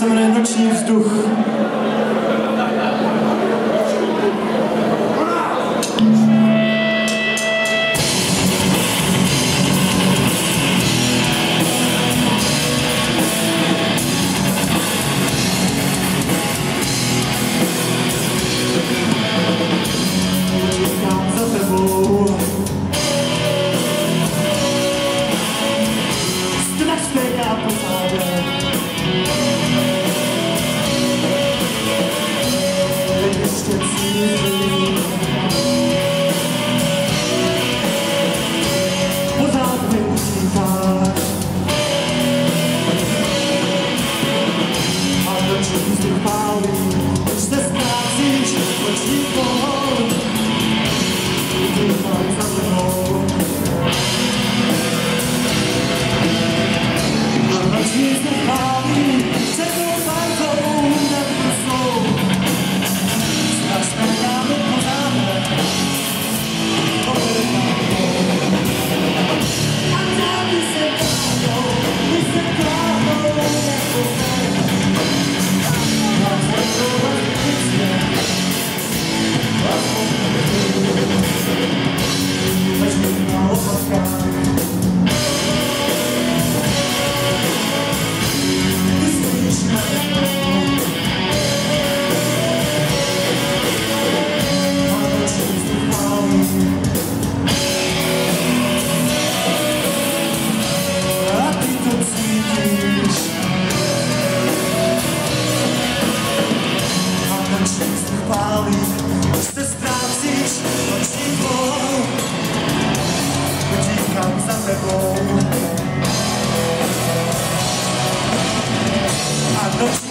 se jmenuje Noční vzduch. I'm not